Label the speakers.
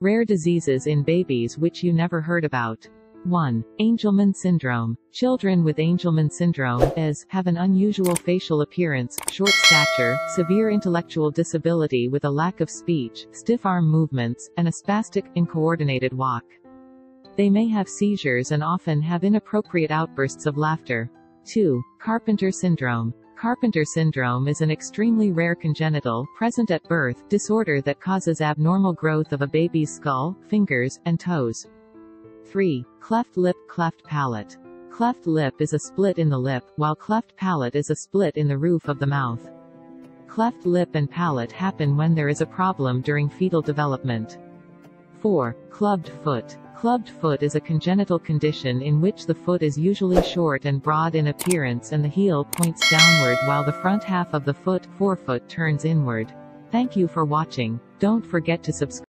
Speaker 1: Rare diseases in babies which you never heard about. 1. Angelman syndrome. Children with Angelman syndrome (AS) have an unusual facial appearance, short stature, severe intellectual disability with a lack of speech, stiff arm movements, and a spastic, uncoordinated walk. They may have seizures and often have inappropriate outbursts of laughter. 2. Carpenter syndrome. Carpenter syndrome is an extremely rare congenital, present at birth, disorder that causes abnormal growth of a baby's skull, fingers, and toes. 3. Cleft lip, cleft palate. Cleft lip is a split in the lip, while cleft palate is a split in the roof of the mouth. Cleft lip and palate happen when there is a problem during fetal development. 4. Clubbed foot. Clubbed foot is a congenital condition in which the foot is usually short and broad in appearance and the heel points downward while the front half of the foot, forefoot turns inward. Thank you for watching. Don't forget to subscribe.